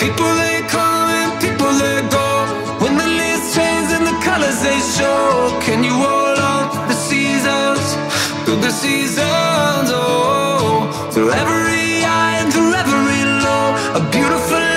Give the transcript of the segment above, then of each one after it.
People they come and people they go. When the leaves change and the colors they show. Can you hold on the seasons? Through the seasons, oh. Through every high and through every low. A beautiful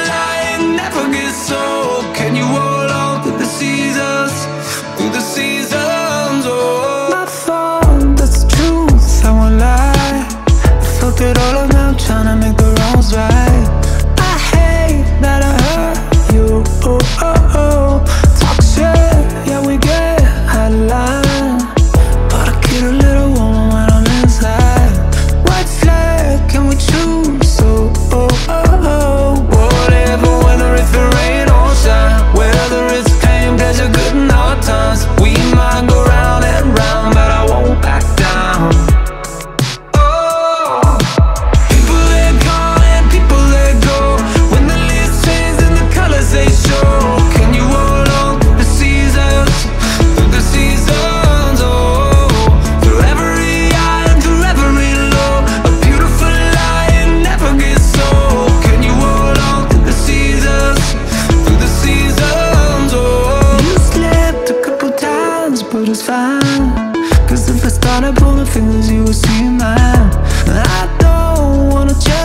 was fine. Cause if I started pulling fingers, you would see mine. I don't wanna change.